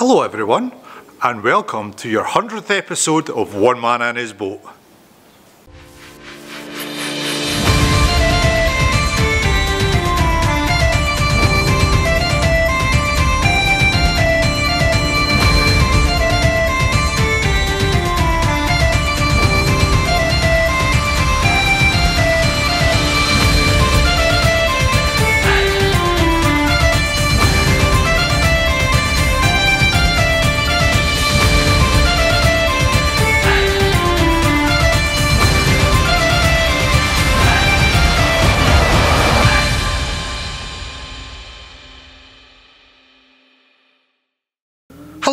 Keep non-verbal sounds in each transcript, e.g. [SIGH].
Hello everyone and welcome to your 100th episode of One Man and His Boat.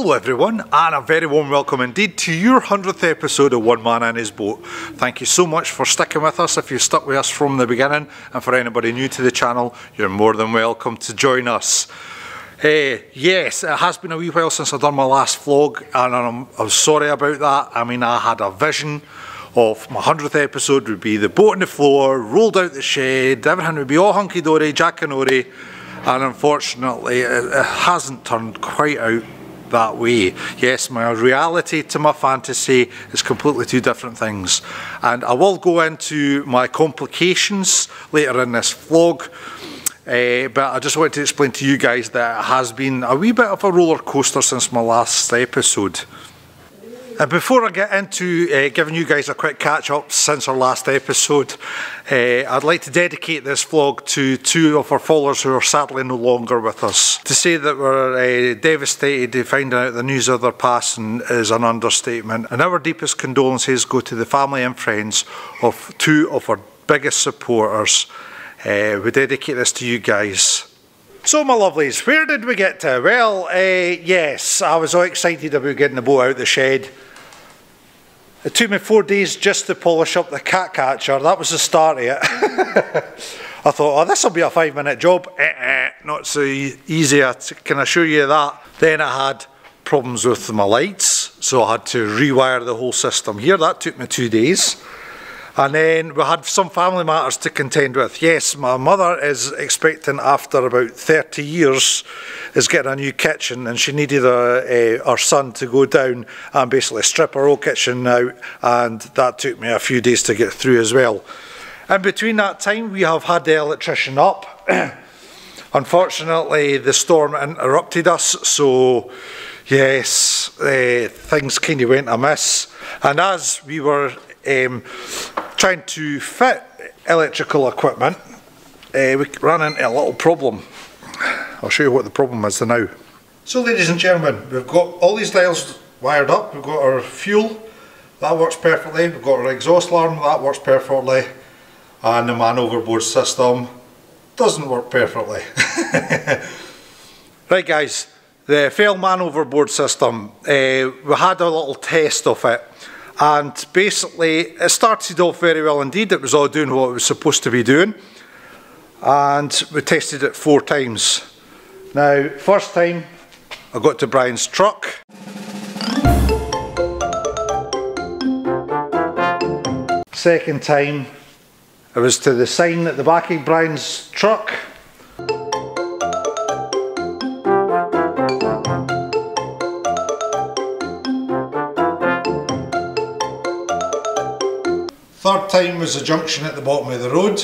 Hello everyone and a very warm welcome indeed to your 100th episode of One Man and His Boat. Thank you so much for sticking with us if you stuck with us from the beginning and for anybody new to the channel you're more than welcome to join us. Uh, yes, it has been a wee while since I've done my last vlog and I'm, I'm sorry about that. I mean I had a vision of my 100th episode would be the boat on the floor, rolled out the shed, everything would be all hunky-dory, Jackanory and unfortunately it, it hasn't turned quite out that way. Yes, my reality to my fantasy is completely two different things. And I will go into my complications later in this vlog. Uh, but I just wanted to explain to you guys that it has been a wee bit of a roller coaster since my last episode. And before I get into uh, giving you guys a quick catch up since our last episode, uh, I'd like to dedicate this vlog to two of our followers who are sadly no longer with us. To say that we're uh, devastated to find out the news of their passing is an understatement, and our deepest condolences go to the family and friends of two of our biggest supporters. Uh, we dedicate this to you guys. So my lovelies, where did we get to? Well, uh, yes, I was all excited about getting the boat out of the shed. It took me four days just to polish up the cat catcher. That was the start of it. [LAUGHS] I thought, oh, this will be a five minute job. Eh, eh, not so easy, I can assure you that. Then I had problems with my lights, so I had to rewire the whole system here. That took me two days. And then we had some family matters to contend with. Yes, my mother is expecting after about 30 years is getting a new kitchen and she needed a, a, her son to go down and basically strip her old kitchen out and that took me a few days to get through as well. In between that time we have had the electrician up. [CLEARS THROAT] Unfortunately the storm interrupted us so yes uh, things kind of went amiss and as we were um, trying to fit electrical equipment, uh, we ran into a little problem. I'll show you what the problem is now. So ladies and gentlemen, we've got all these dials wired up, we've got our fuel, that works perfectly, we've got our exhaust alarm, that works perfectly, and the man overboard system doesn't work perfectly. [LAUGHS] right guys, the fail man overboard system, uh, we had a little test of it and basically, it started off very well indeed. It was all doing what it was supposed to be doing. And we tested it four times. Now, first time, I got to Brian's truck. Second time, I was to the sign at the back of Brian's truck. Third time was the junction at the bottom of the road.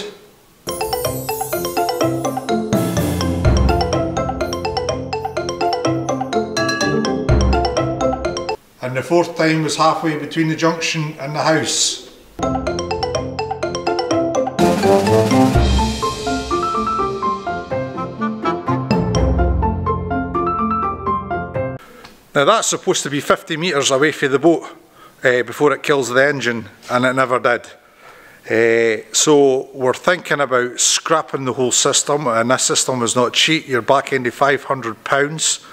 And the fourth time was halfway between the junction and the house. Now that's supposed to be 50 metres away from the boat uh, before it kills the engine, and it never did. Uh, so we're thinking about scrapping the whole system, and this system is not cheap. You're back into £500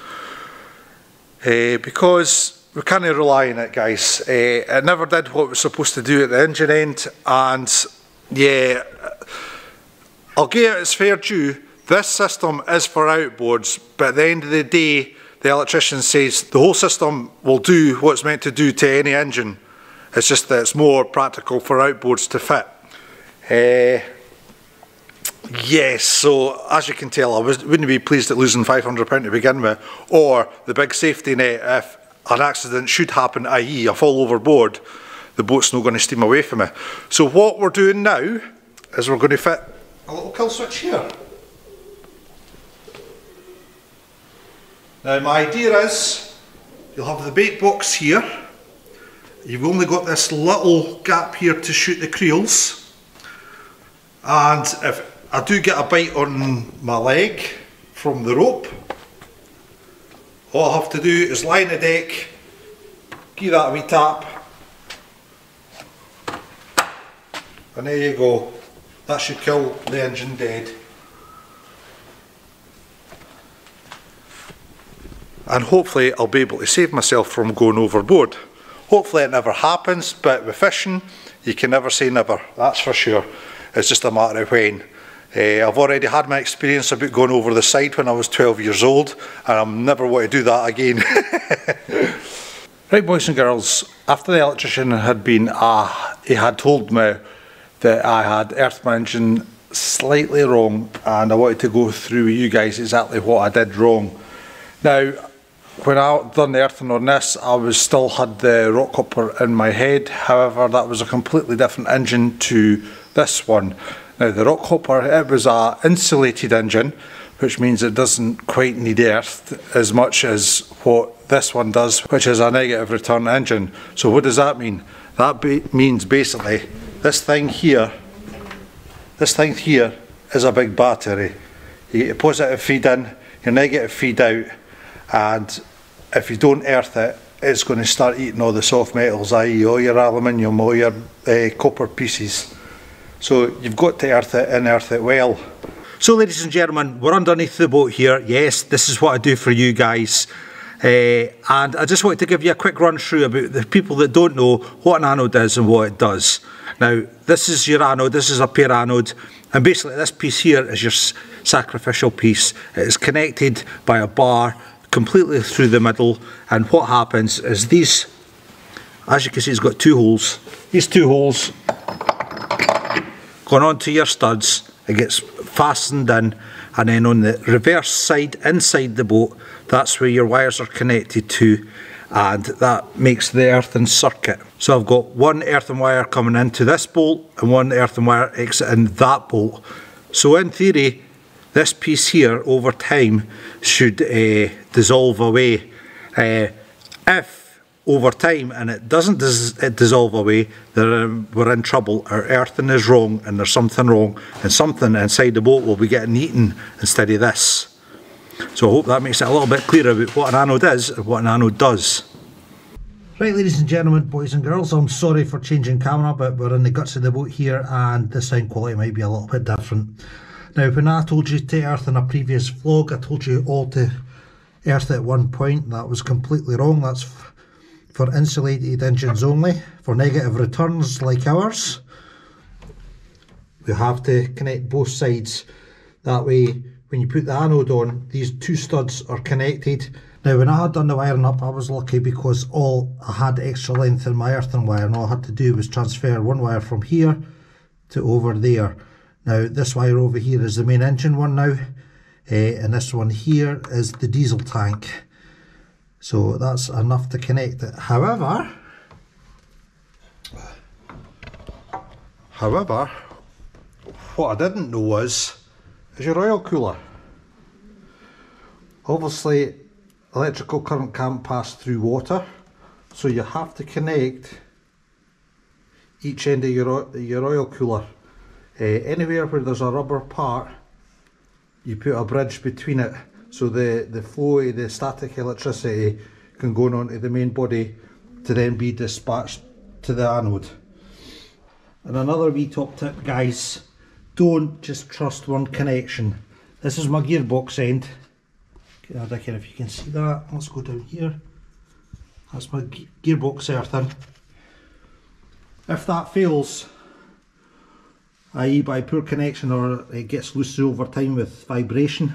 uh, because we can't rely on it, guys. Uh, it never did what it was supposed to do at the engine end, and yeah, I'll give it its fair due. This system is for outboards, but at the end of the day, the electrician says the whole system will do what it's meant to do to any engine. It's just that it's more practical for outboards to fit. Uh, Yes, so as you can tell, I was, wouldn't be pleased at losing £500 to begin with, or the big safety net if an accident should happen, i.e. I fall overboard, the boat's not going to steam away from me. So what we're doing now is we're going to fit a little kill switch here. Now my idea is, you'll have the bait box here, you've only got this little gap here to shoot the creels, and if I do get a bite on my leg from the rope, all I have to do is on the deck, give that a wee tap, and there you go, that should kill the engine dead. And hopefully I'll be able to save myself from going overboard. Hopefully it never happens, but with fishing, you can never say never, that's for sure. It's just a matter of when. Uh, I've already had my experience about going over the side when I was 12 years old, and I'm never want to do that again. [LAUGHS] right, boys and girls, after the electrician had been, ah, he had told me that I had earthed my engine slightly wrong, and I wanted to go through with you guys exactly what I did wrong. Now, when I done the earthing on this, I was still had the Rockhopper in my head. However, that was a completely different engine to this one. Now, the Rockhopper, it was a insulated engine, which means it doesn't quite need earth as much as what this one does, which is a negative return engine. So what does that mean? That be means basically this thing here, this thing here is a big battery. You get a positive feed in, your negative feed out, and if you don't earth it, it's going to start eating all the soft metals, i.e. all your aluminium, all your uh, copper pieces. So you've got to earth it and earth it well. So ladies and gentlemen, we're underneath the boat here. Yes, this is what I do for you guys. Uh, and I just wanted to give you a quick run through about the people that don't know what an anode is and what it does. Now, this is your anode, this is a pure anode, and basically this piece here is your sacrificial piece. It is connected by a bar completely through the middle and what happens is these as you can see it's got two holes these two holes going onto your studs it gets fastened in and then on the reverse side inside the boat that's where your wires are connected to and that makes the earthen circuit. So I've got one earthen wire coming into this bolt and one earthen wire exiting that bolt. So in theory this piece here over time should uh, dissolve away. Uh, if over time and it doesn't dis it dissolve away, then we're in trouble. Our earthing is wrong and there's something wrong and something inside the boat will be getting eaten instead of this. So I hope that makes it a little bit clearer about what an anode is and what an anode does. Right ladies and gentlemen, boys and girls, I'm sorry for changing camera but we're in the guts of the boat here and the sound quality might be a little bit different. Now when I told you to earth in a previous vlog, I told you all to earth at one point. That was completely wrong. That's for insulated engines only. For negative returns like ours, we have to connect both sides. That way, when you put the anode on, these two studs are connected. Now, when I had done the wiring up, I was lucky because all I had extra length in my earthen wire and all I had to do was transfer one wire from here to over there. Now this wire over here is the main engine one now uh, and this one here is the diesel tank. So that's enough to connect it. However, however, what I didn't know was, is your oil cooler. Obviously electrical current can't pass through water so you have to connect each end of your, your oil cooler uh, anywhere where there's a rubber part, you put a bridge between it so the, the flow of the static electricity can go on to the main body to then be dispatched to the anode. And another wee top tip guys, don't just trust one connection. This is my gearbox end. I don't care if you can see that. Let's go down here. That's my gearbox earthing. If that fails, i.e. by poor connection or it gets loose over time with vibration.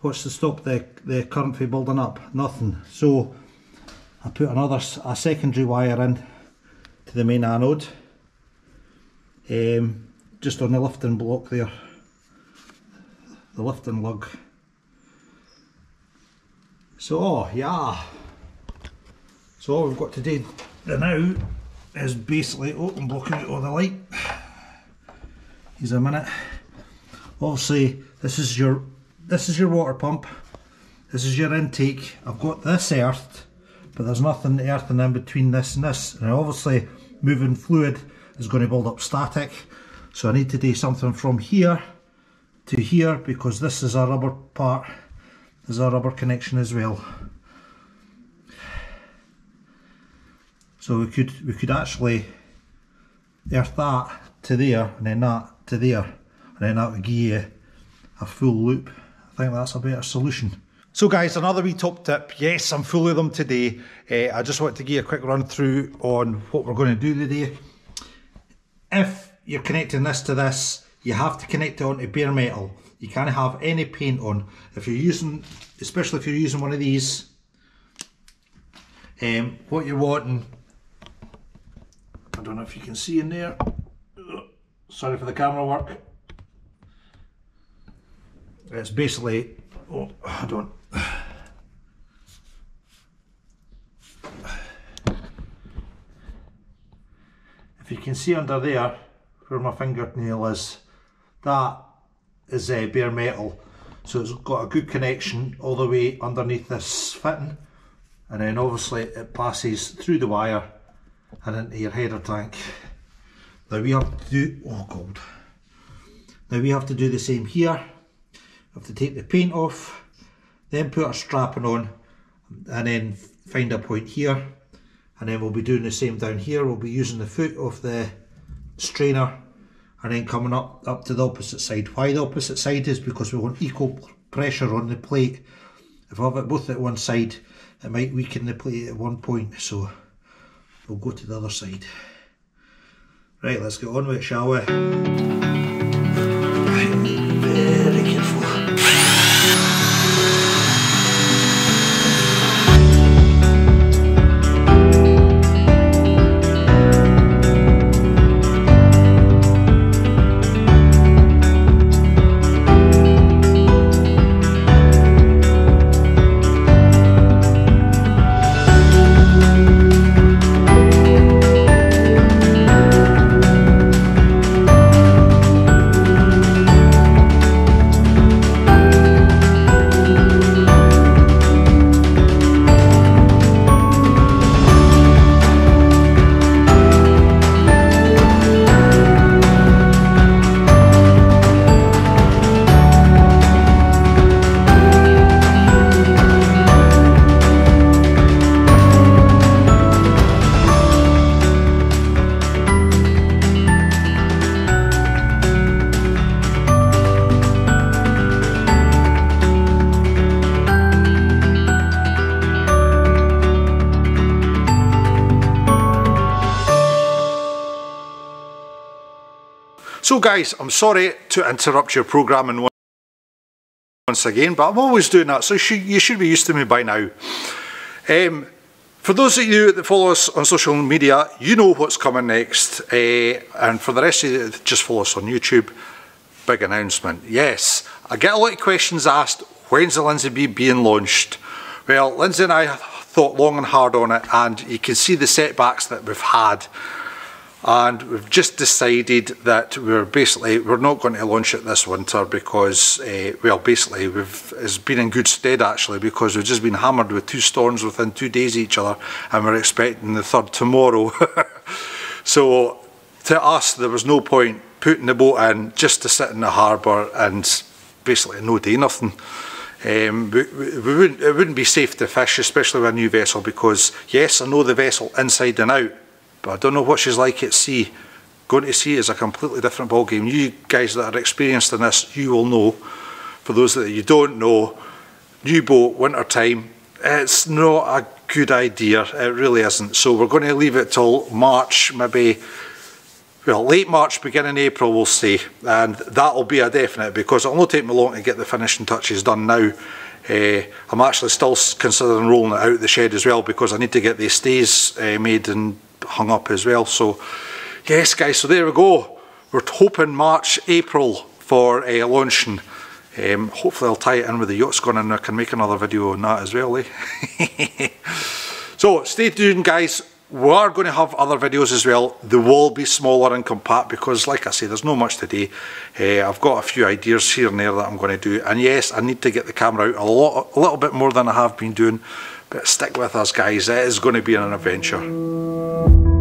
What's to stop the, the current from building up? Nothing. So I put another a secondary wire in to the main anode um, just on the lifting block there the lifting lug. So, oh, yeah. So all we've got to do now is basically, open blocking out all the light. Here's a minute. Oh, obviously, this is your this is your water pump. This is your intake. I've got this earthed, but there's nothing earthing in between this and this. And obviously, moving fluid is going to build up static. So I need to do something from here to here because this is a rubber part. There's a rubber connection as well. So we could we could actually earth that to there and then that to there and then that would give you a full loop. I think that's a better solution. So guys, another wee top tip. Yes, I'm full of them today. Uh, I just want to give you a quick run through on what we're going to do today. If you're connecting this to this, you have to connect it onto bare metal. You can't have any paint on. If you're using, especially if you're using one of these, um, what you're wanting, I don't know if you can see in there, sorry for the camera work, it's basically, oh, I don't, if you can see under there where my fingernail is, that is uh, bare metal. So it's got a good connection all the way underneath this fitting and then obviously it passes through the wire and into your header tank. Now we have to do, oh god, now we have to do the same here have to take the paint off, then put our strapping on, and then find a point here. And then we'll be doing the same down here. We'll be using the foot of the strainer and then coming up, up to the opposite side. Why the opposite side is because we want equal pressure on the plate. If I have it both at one side, it might weaken the plate at one point. So we'll go to the other side. Right, let's get on with it, shall we? So guys, I'm sorry to interrupt your programming once again, but I'm always doing that, so you should be used to me by now. Um, for those of you that follow us on social media, you know what's coming next. Uh, and for the rest of you just follow us on YouTube, big announcement. Yes, I get a lot of questions asked, when's the Lynsey B being launched? Well, Lynsey and I thought long and hard on it, and you can see the setbacks that we've had and we've just decided that we're basically we're not going to launch it this winter because uh, well basically we've it's been in good stead actually because we've just been hammered with two storms within two days each other and we're expecting the third tomorrow. [LAUGHS] So to us there was no point putting the boat in just to sit in the harbour and basically no day nothing. Um, we, we wouldn't, it wouldn't be safe to fish especially with a new vessel because yes I know the vessel inside and out but I don't know what she's like at sea. Going to sea is a completely different ball game. You guys that are experienced in this, you will know. For those that you don't know, new boat, winter time, it's not a good idea. It really isn't. So we're going to leave it till March, maybe, well, late March, beginning April, we'll see. And that'll be a definite because it'll not take me long to get the finishing touches done now. Uh, I'm actually still considering rolling it out the shed as well because I need to get the stays uh, made and hung up as well. So yes guys, so there we go. We're hoping March, April for uh, launching. Um, hopefully I'll tie it in with the yachts gone and I can make another video on that as well. Eh? [LAUGHS] so stay tuned guys, we are going to have other videos as well. They will be smaller and compact because like I say there's not much today. Uh, I've got a few ideas here and there that I'm going to do and yes I need to get the camera out a, lot, a little bit more than I have been doing but stick with us guys, it is going to be an adventure.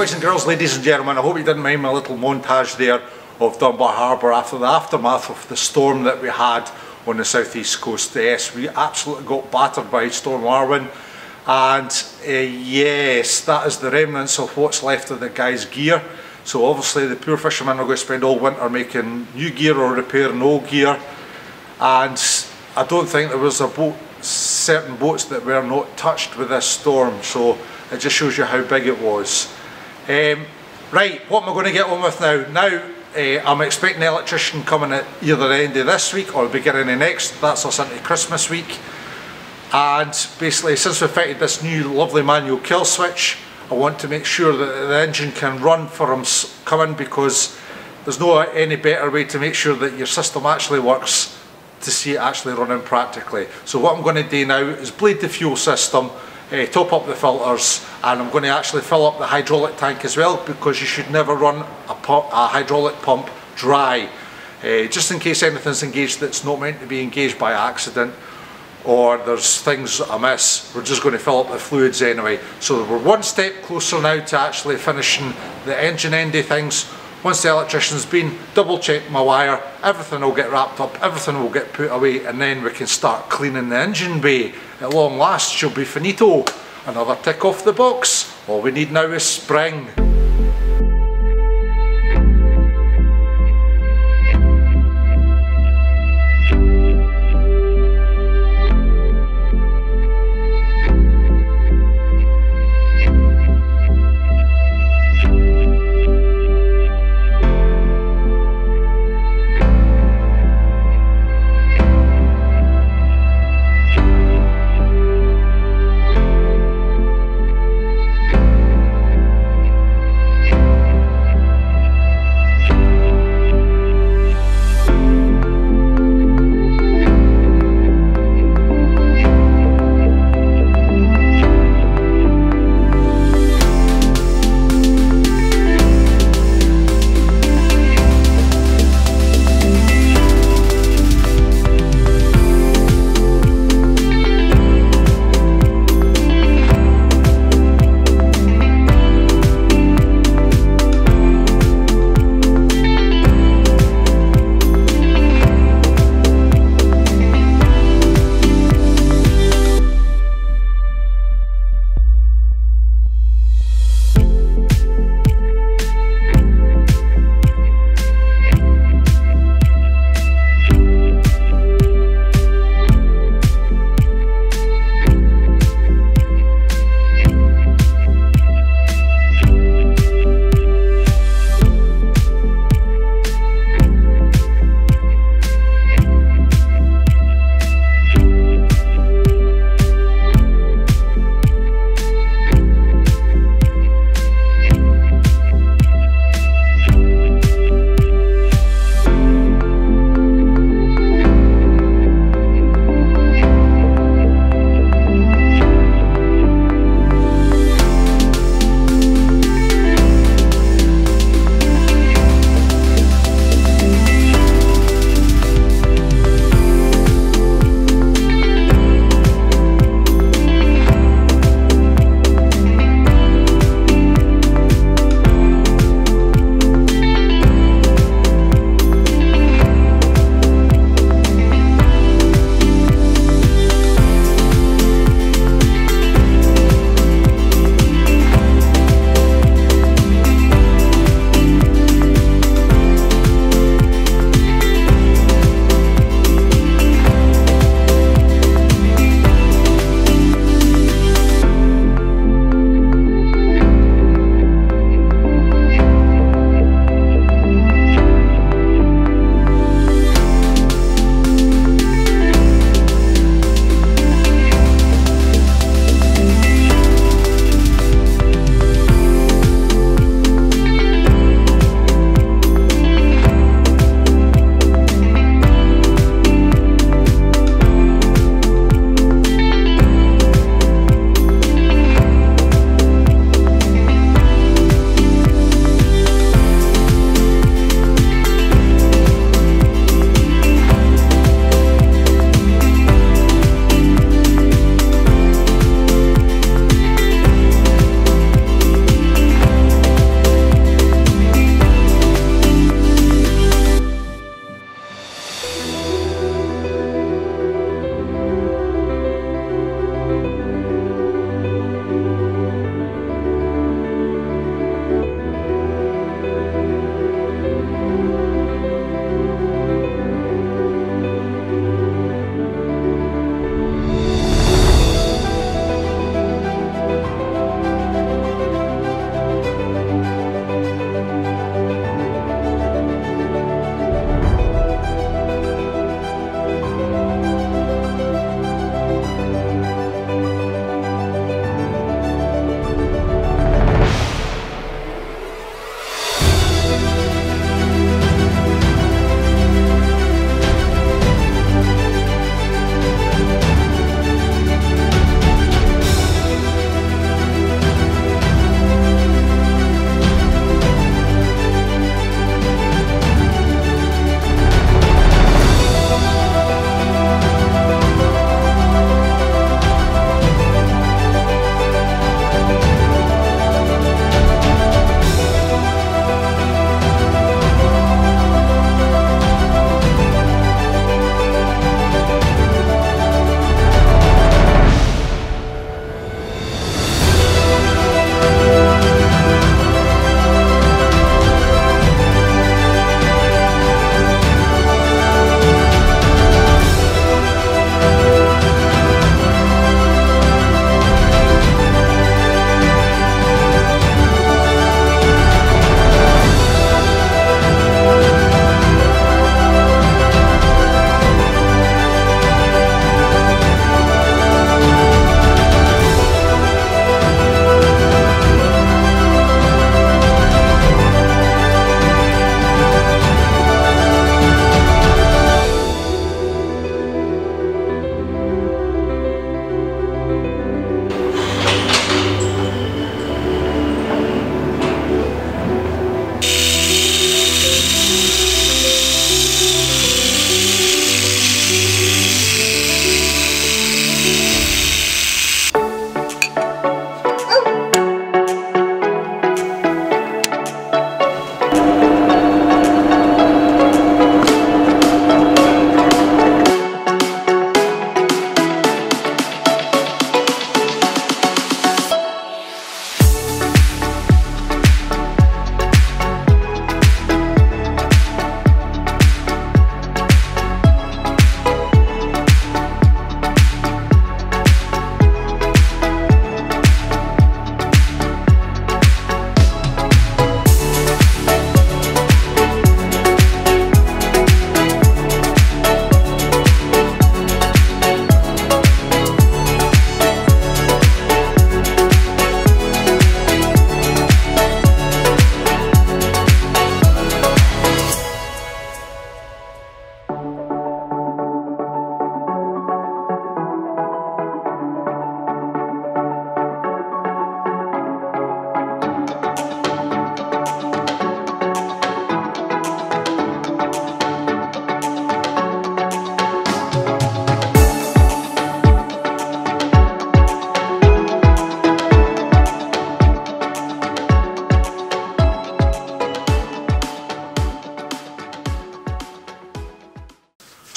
Boys and girls, ladies and gentlemen, I hope you didn't mind my little montage there of Dunbar Harbour after the aftermath of the storm that we had on the southeast coast. Yes, we absolutely got battered by Storm Arwen and uh, yes, that is the remnants of what's left of the guy's gear. So obviously the poor fishermen are going to spend all winter making new gear or repairing old gear and I don't think there was a boat certain boats that were not touched with this storm. So it just shows you how big it was. Um, right, what am I going to get on with now? Now uh, I'm expecting the electrician coming at either the end of this week or beginning of next. That's us into Christmas week. And basically, since we've fitted this new lovely manual kill switch, I want to make sure that the engine can run for him coming because there's no any better way to make sure that your system actually works to see it actually running practically. So what I'm going to do now is bleed the fuel system, uh, top up the filters, and I'm going to actually fill up the hydraulic tank as well because you should never run a, a hydraulic pump dry. Uh, just in case anything's engaged that's not meant to be engaged by accident or there's things amiss, we're just going to fill up the fluids anyway. So we're one step closer now to actually finishing the engine end of things once the electrician's been, double check my wire, everything will get wrapped up, everything will get put away and then we can start cleaning the engine bay. At long last she'll be finito. Another tick off the box. All we need now is spring.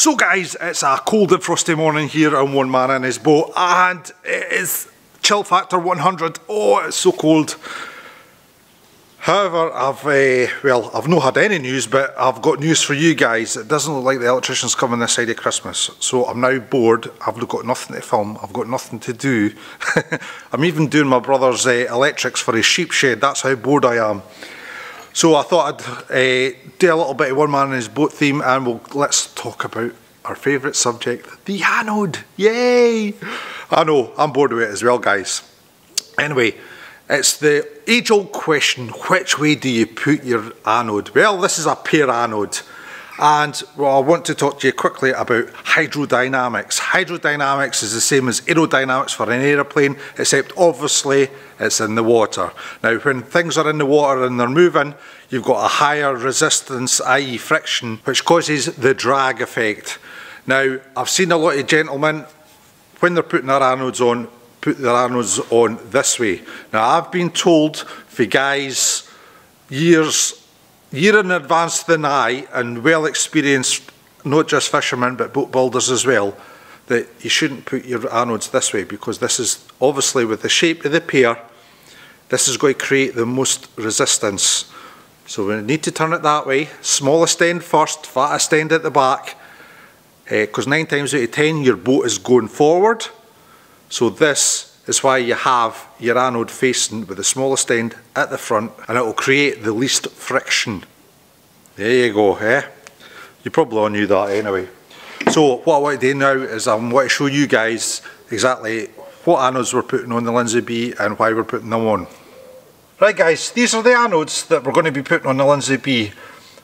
So guys, it's a cold and frosty morning here on One Man and His Boat and it is chill factor 100. Oh, it's so cold. However, I've, uh, well, I've not had any news, but I've got news for you guys. It doesn't look like the electrician's coming this side of Christmas. So I'm now bored. I've got nothing to film. I've got nothing to do. [LAUGHS] I'm even doing my brother's uh, electrics for his sheep shed. That's how bored I am. So I thought I'd uh, do a little bit of one man in his boat theme and we'll, let's talk about our favourite subject, the anode. Yay! I know, I'm bored with it as well, guys. Anyway, it's the age-old question, which way do you put your anode? Well, this is a pear anode. And well, I want to talk to you quickly about hydrodynamics. Hydrodynamics is the same as aerodynamics for an aeroplane, except obviously it's in the water. Now, when things are in the water and they're moving, you've got a higher resistance, i.e. friction, which causes the drag effect. Now, I've seen a lot of gentlemen, when they're putting their anodes on, put their anodes on this way. Now, I've been told for guys years year in advance than I, and well experienced, not just fishermen, but boat builders as well, that you shouldn't put your anodes this way because this is obviously with the shape of the pear, this is going to create the most resistance. So we need to turn it that way, smallest end first, fattest end at the back, because uh, nine times out of ten your boat is going forward. So this is why you have your anode facing with the smallest end at the front and it will create the least friction. There you go, eh? You probably all knew that anyway. So what I want to do now is I want to show you guys exactly what anodes we're putting on the Lynsey B and why we're putting them on. Right guys, these are the anodes that we're going to be putting on the Lynsey B.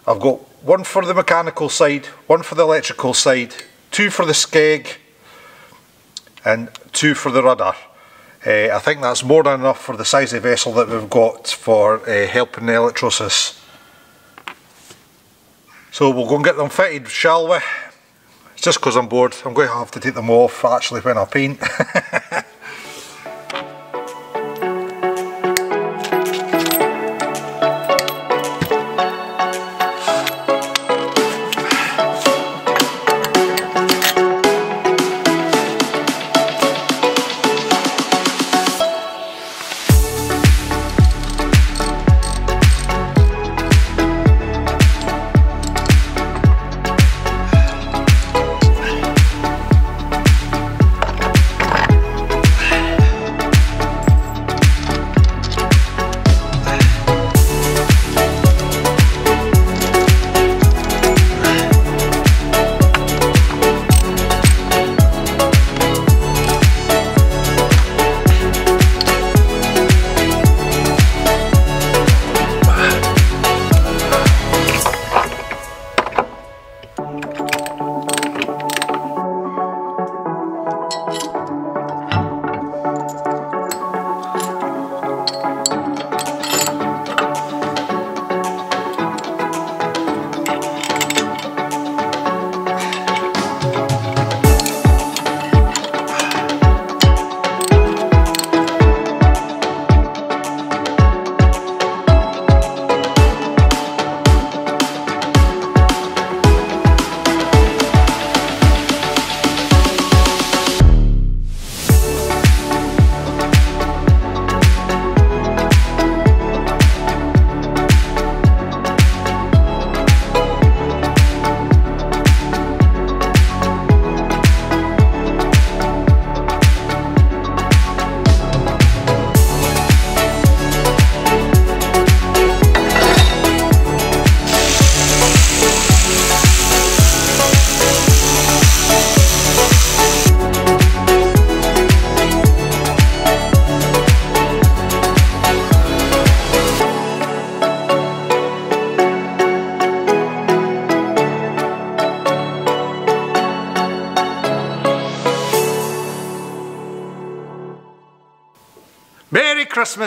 I've got one for the mechanical side, one for the electrical side, two for the skeg and two for the rudder. Uh, I think that's more than enough for the size of vessel that we've got for uh, helping the electrolysis. So we'll go and get them fitted, shall we? It's just because I'm bored. I'm going to have to take them off actually when I paint. [LAUGHS]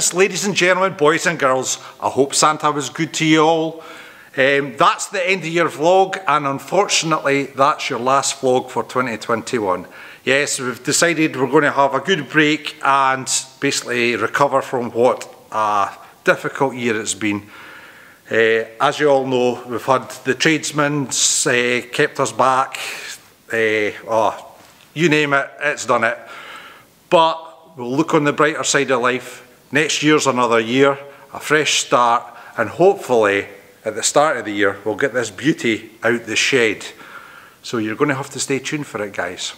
Christmas, ladies and gentlemen, boys and girls. I hope Santa was good to you all. Um, that's the end of your vlog, and unfortunately, that's your last vlog for 2021. Yes, we've decided we're going to have a good break and basically recover from what a difficult year it's been. Uh, as you all know, we've had the tradesmen uh, kept us back, uh, oh, you name it, it's done it. But we'll look on the brighter side of life. Next year's another year, a fresh start, and hopefully at the start of the year, we'll get this beauty out the shed. So you're going to have to stay tuned for it, guys.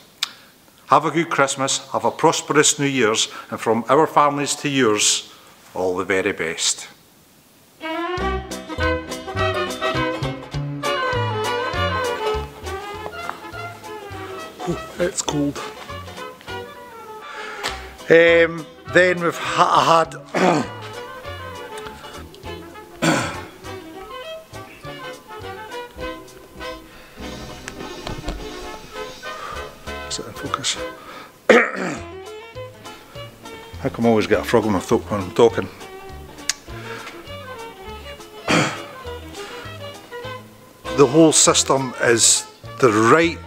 Have a good Christmas, have a prosperous New Year's, and from our families to yours, all the very best. it's cold. Um, then we've ha had Sit in focus. How come I always get a frog in my throat when I'm talking? the whole system is the right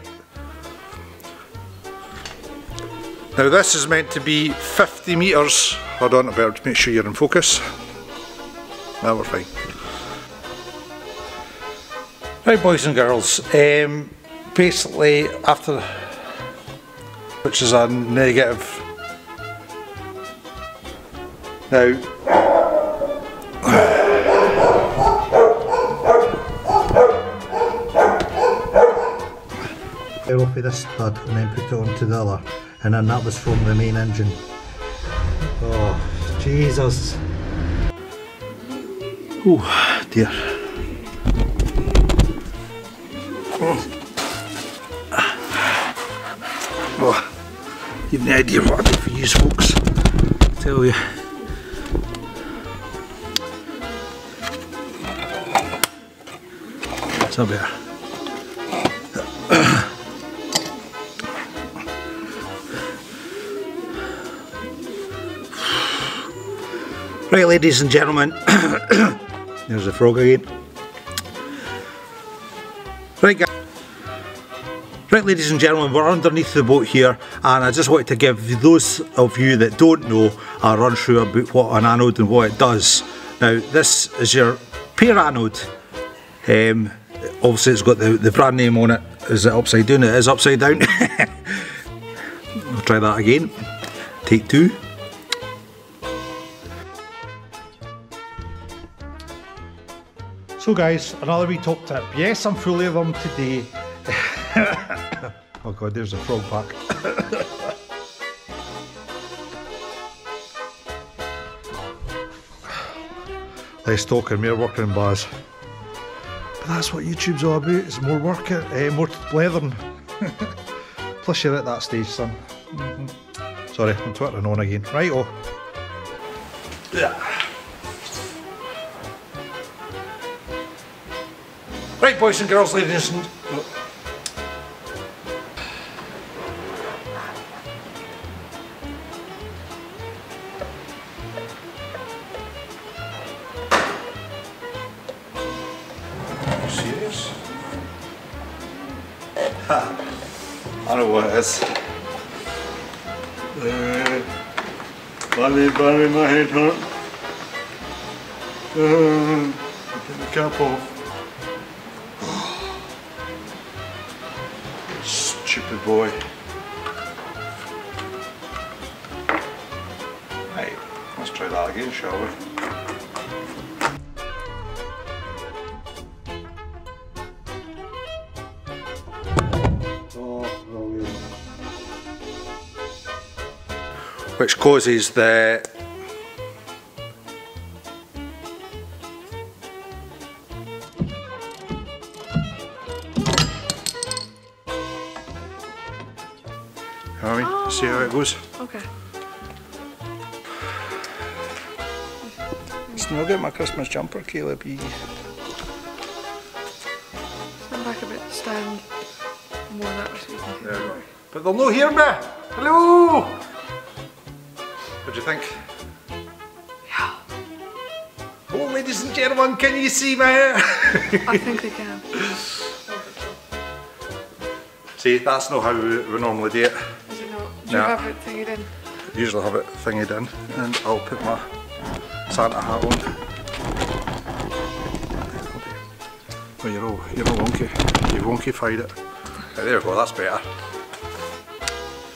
Now this is meant to be 50 metres. Hold on, I better make sure you're in focus. Now we're fine. Right boys and girls, um, basically after, which is a negative. Now, off this stud and then put it onto the other and then that was from the main engine. Oh, Jesus. Oh dear. Oh. oh. You've no idea what I do for you folks. I tell you. That's a better. Right, ladies and gentlemen, [COUGHS] there's a frog again. Right, guys. Right, ladies and gentlemen, we're underneath the boat here, and I just wanted to give those of you that don't know a run through about what an anode and what it does. Now, this is your pear anode. Um, obviously, it's got the, the brand name on it. Is it upside down? It is upside down. [LAUGHS] I'll try that again. Take two. So guys, another wee top tip. Yes, I'm fully of them today. [COUGHS] oh god, there's a frog pack. Less [COUGHS] talking, more working bars. But that's what YouTube's all about, it's more work, uh, more blethering. [LAUGHS] Plus you're at that stage, son. Mm -hmm. Sorry, I'm twittering on again. Right, oh. Yeah. Right, boys and girls, ladies and... serious? [LAUGHS] Ha! I know what it is. Uh, Bunny, bunny, my head hurt. Uh, get the cap off. Stupid boy. Right, let's try that again, shall we? Which causes the goes? Okay. Still get my Christmas jumper, Caleb. Stand back a bit, stand more that way so you can there But they'll not hear me! Hello! What do you think? Yeah. Oh, ladies and gentlemen, can you see me? I think they can. [LAUGHS] See, that's not how we, we normally do it. Do you have it thingied in? Usually have it thingied in and I'll put my Santa hat on. Oh, you're all, you're all wonky. You've wonkified it. there we go, that's better.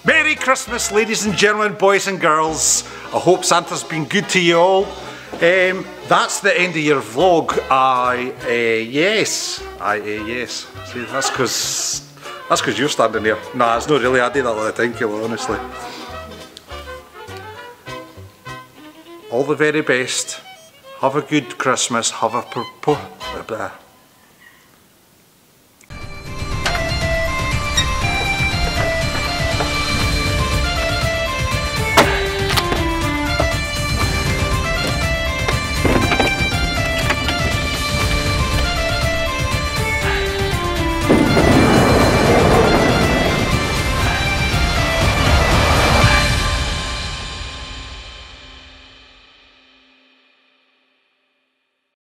Merry Christmas, ladies and gentlemen, boys and girls. I hope Santa's been good to you all. Um, that's the end of your vlog. I, uh, yes. I, uh, yes. See, that's because that's because you're standing there. Nah, it's not really. I did that all the time, Kayla, honestly. All the very best. Have a good Christmas. Have a...